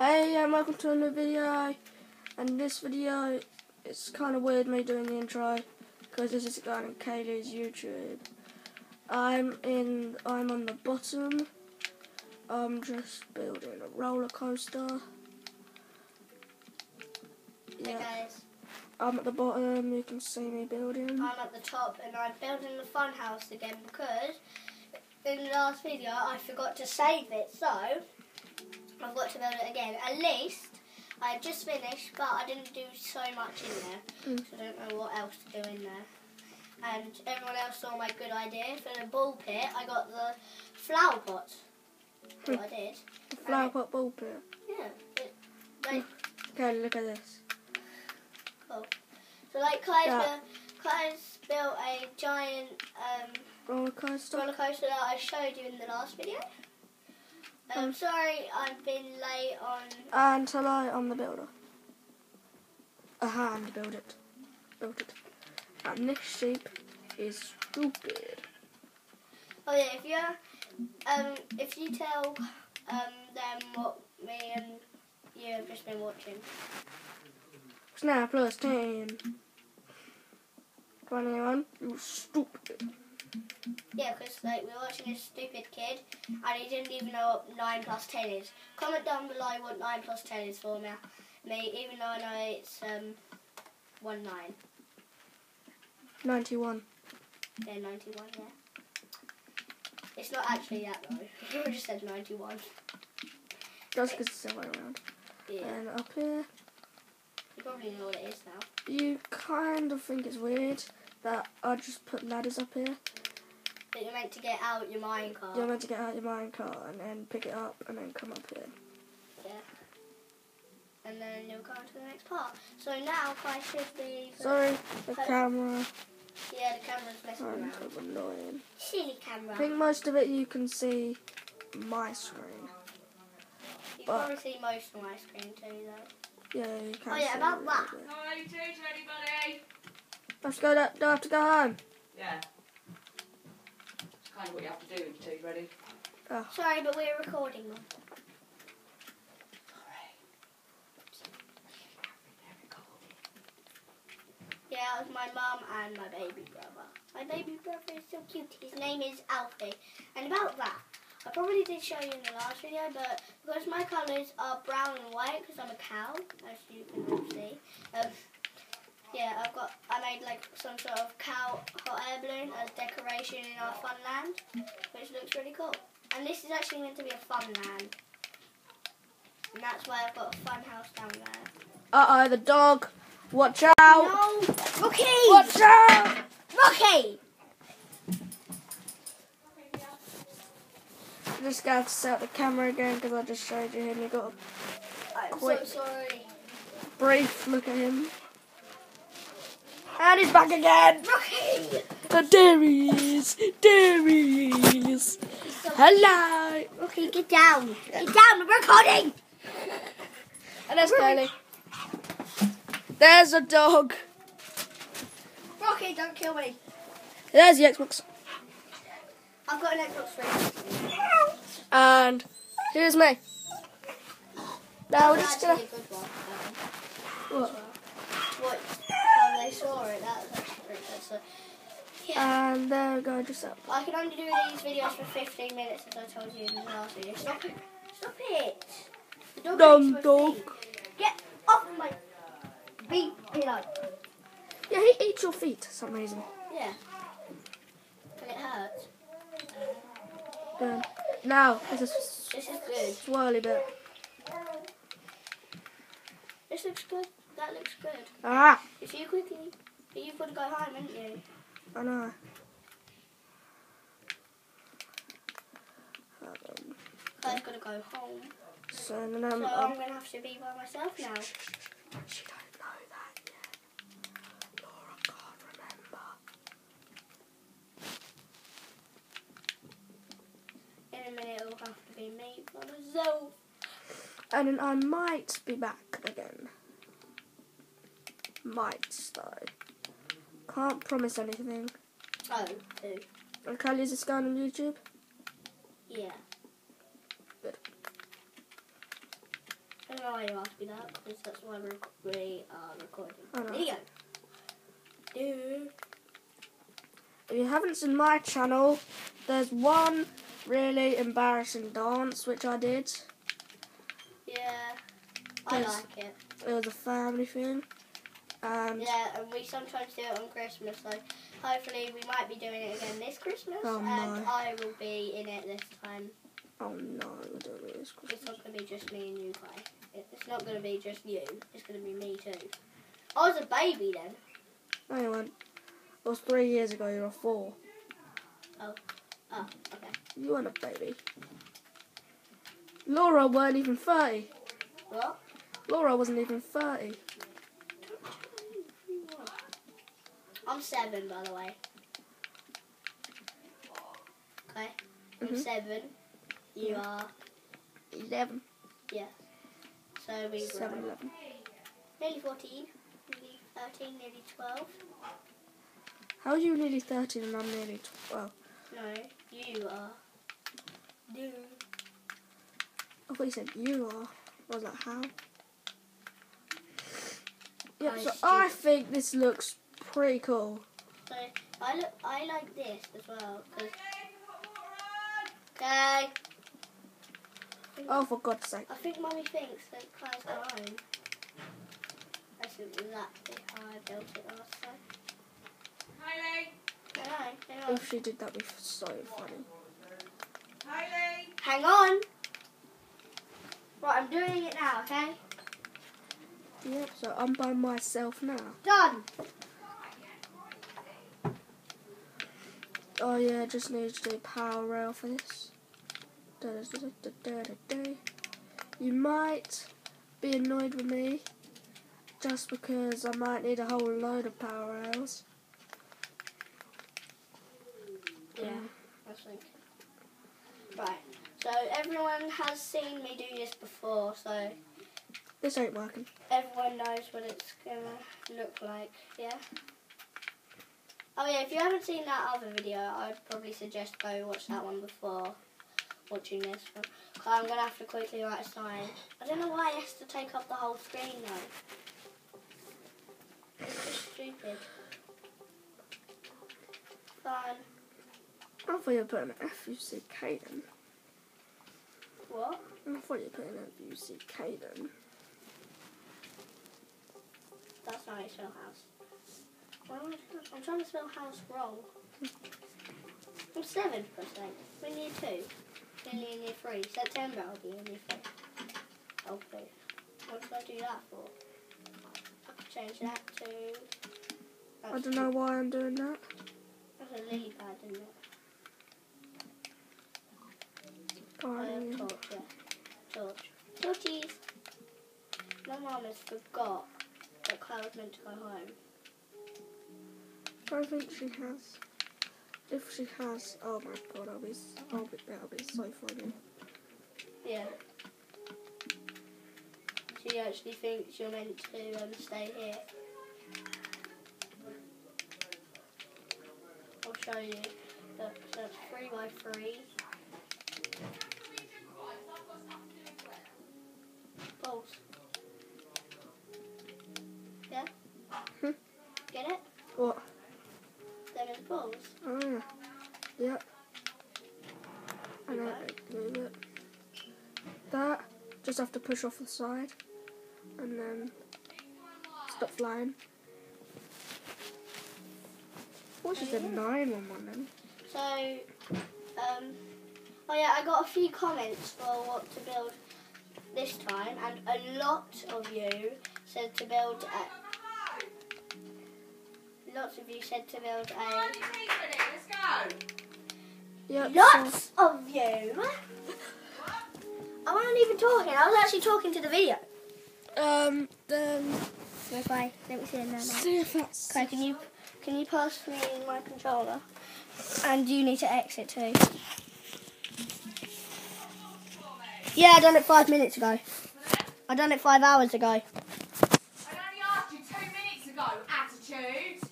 Hey and welcome to another video and this video it's kind of weird me doing the intro because this is going on Kaylee's YouTube. I'm in I'm on the bottom. I'm just building a roller coaster. Hey Yeah, guys, I'm at the bottom, you can see me building. I'm at the top and I'm building the fun house again because in the last video I forgot to save it, so I've got to build it again. At least I just finished, but I didn't do so much in there, Mm. so I don't know what else to do in there. And everyone else saw my good idea for the ball pit. I got the flower pot. What I did. The flower pot ball pit. Yeah. It, like, Okay, look at this. so like Kai's, Yeah. bu- Kai's built a giant um, Roller coaster. roller coaster that I showed you in the last video. Um, Mm. sorry, I've been late on. And hello, I'm the builder. A hand build it. Built it. And this sheep is stupid. Oh yeah, if you um, if you tell um them what me and you have just been watching. Snap plus 10. 21. You stupid. Yeah, because like we're watching a stupid kid and he didn't even know what nine plus ten is. Comment down below what nine plus ten is for me. Me, even though I know it's um one nine. 91. Yeah, ninety one. Yeah. It's not actually that though. I just said ninety one. Just because it's the way around. Yeah. And up here, You probably know what it is now. you kind of think it's weird that I just put ladders up here. But you're meant to get out your minecart. You're meant to get out your minecart and then pick it up and then come up here. Yeah. And then you'll go on to the next part. So now I should be. Sorry, the Hi. camera. Yeah, the camera's messing Kind around. of annoying. Silly I camera. think most of it you can see my screen. You but- probably see most of my screen too, though. Yeah, you can Oh, yeah, about it that. little bit. Hi, teach anybody? Let's go. Do I have to go home? Yeah. It's kind of what you have to do when your tea's ready. Sorry, but we're recording them. Yeah, it was my mum and my baby brother. My baby brother is so cute. His name is Alfie. And about that, I probably did show you in the last video, but because my colours are brown and white, because I'm a cow, as you can see. Um, yeah, I've got. I made like some sort of cow hot air balloon as decoration in our fun land, which looks really cool. And this is actually meant to be a fun land. And that's why I've got a fun house down there. Uh oh, the dog. Watch out! No! Rocky! Watch out! Rocky! I'm just gonna have to set up the camera again because I just showed you him. You got I'm Quick. so sorry. a brief look at him. And he's back again! Rocky! And there he is! There he is! Hello! Rocky, get down! Get down! We're recording! And there's Kylie. There's a dog. Rocky, don't kill me. There's the Xbox. I've got an Xbox Three. And here's me. Now we're just gonna. a good one. What? What? They saw it, that was actually pretty good. So, yeah. And there we go, just up. I can only do these videos for 15 minutes, as I told you in the last video. Stop it! Stop it! The dog Dumb dog. feet. Get off my beat pillow. Yeah, he eats your feet for some reason. Yeah. And it hurts. Done. Now, there's a This is good. swirly bit. This looks good. That looks good. Ah! If you quickly, but you've got to go home, haven't you? I know. I've got to go home. so then So I'm, I'm to have to be by myself now. she don't know that yet. Laura can't remember. In a minute, it'll have to be me by myself. And then I might be back again. Might though. Can't promise anything. Oh, two. And Kylie, is this going on YouTube? Yeah. Good. Um, don't know why you asked me that, because that's why we're, we are recording. I know. Video. Dude. If you haven't seen my channel, there's one really embarrassing dance which I did. Yeah. I like it. It was a family thing. And Yeah, and we sometimes do it on Christmas, so hopefully we might be doing it again this Christmas, Oh, and no. I will be in it this time. oh no, doing this It's not going to be just me and you, Kai. It's not going to be just you. It's going to be me too. I was a baby then. No, you weren't. It was three years ago. You were four. Oh, oh, okay. You weren't a baby. Laura weren't even thirty. What? Laura wasn't even thirty. I'm seven, by the way. Okay. I'm Mhm. seven. You Yeah. are. Eleven. So we Seven, were eleven. nearly 14, nearly 13, nearly 12. How are you nearly thirteen and I'm nearly twelve? No, you are. Dude. I thought you said you are. I was like, how? Yeah, so. I think this looks pretty cool. So I look. I like this as well. Cause, okay. Oh, for God's sake. I think Mummy thinks that Kai's home. That's exactly how I built it last time. Hayley, I know, I know. If she did, that'd be so funny. Hayley. Hang on. Right, I'm doing it now. Okay. Yep, so I'm by myself now. Done. Oh yeah, just need to do power rail for this. You might be annoyed with me just because I might need a whole load of power rails. Yeah, I think. Right. So everyone has seen me do this before, so This ain't working. everyone knows what it's gonna look like. Yeah. Oh yeah, if you haven't seen that other video, I'd probably suggest go watch that one before watching this one. 'Cause I'm gonna have to quickly write a sign. I don't know why it has to take up the whole screen though. It's just stupid. Fine. I thought you were putting an F-U-C-K then. What? I thought you were putting an F-U-C-K then. That's not how you spell house. What am I trying- I'm trying to spell house wrong. I'm seven for a sec. We're in year two. Nearly in year three. September I'll be in year three. Okay. Oh, what did I do that for? I could change that to. I don't know why I'm doing that. That's a lily pad, isn't it? Oh, Oh, yeah, yeah. torch, yeah. Torch. Torchies! My mum has forgot that Claire was meant to go home. I think she has. If she has, oh my god, I'll be, I'll be, that'll be so funny. Yeah. She actually thinks you're meant to um, stay here. I'll show you. So that's three by three. Balls. Push off the side. And then stop flying. What she said 911 then? So, um, oh yeah, I got a few comments for what to build this time, and a lot of you said to build a. Lots of you said to build a. Let's go. Yep. Lots of you. I wasn't even talking. I was actually talking to the video. Um, then Bye. Let me see it now. see if that's. Okay, can you can you pass me my controller? And you need to exit too. Yeah, I done it five minutes ago. I done it five hours ago. I only asked you two minutes ago, attitude.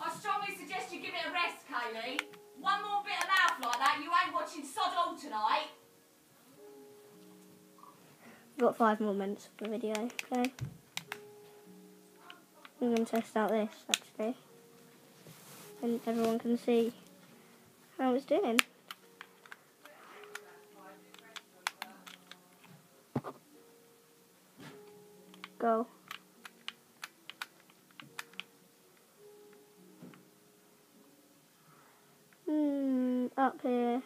I strongly suggest you give it a rest, Kaylee. One more bit of mouth like that, you ain't watching sod tonight. got five more minutes of the video, okay? I'm going to test out this, actually. And everyone can see how it's doing. Go. Hmm, up here.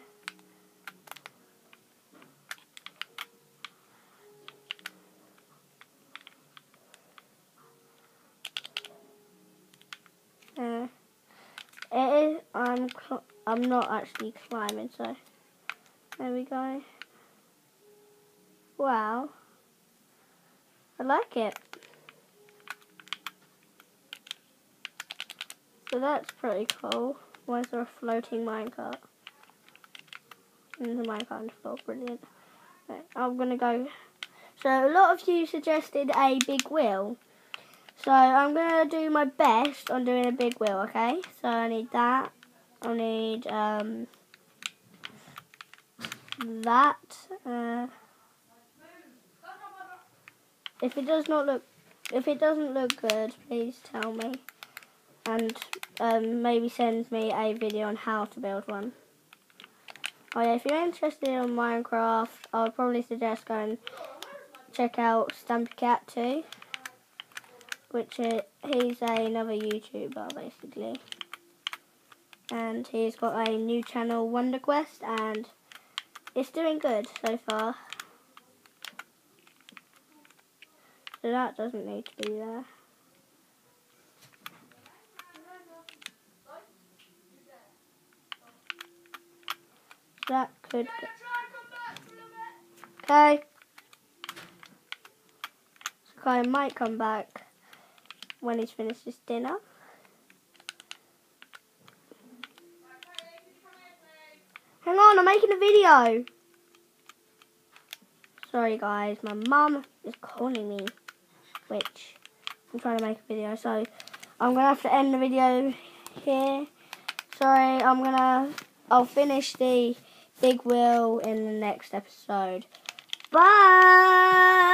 Uh, it is. I'm. I'm not actually climbing, so there we go. Wow. I like it. So that's pretty cool. Why is there a floating minecart? And the minecart floor, brilliant. Right, I'm gonna go. So a lot of you suggested a big wheel. So I'm gonna do my best on doing a big wheel, okay? So I need that. I need um that. Uh, if it does not look, if it doesn't look good, please tell me, and um, maybe send me a video on how to build one. Oh yeah, if you're interested in Minecraft, I would probably suggest going check out Stampy Cat too, which is, he's another YouTuber basically, and he's got a new channel Wonder Quest, and it's doing good so far. So that doesn't need to be there. That could. Okay. So Kai might come back when he's finished his dinner. Hang on, I'm making a video. Sorry guys, my mum is calling me, which I'm trying to make a video, so I'm gonna have to end the video here. Sorry, I'm gonna, I'll finish the big wheel in the next episode. Bye!